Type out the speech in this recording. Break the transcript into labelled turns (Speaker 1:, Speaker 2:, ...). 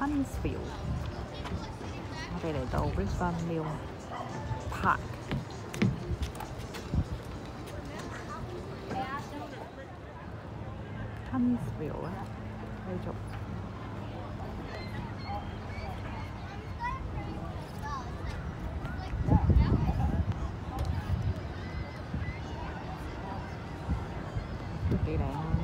Speaker 1: Huntsville 我哋嚟到 River Mill Park 分秒咧，繼續。都幾靚啊！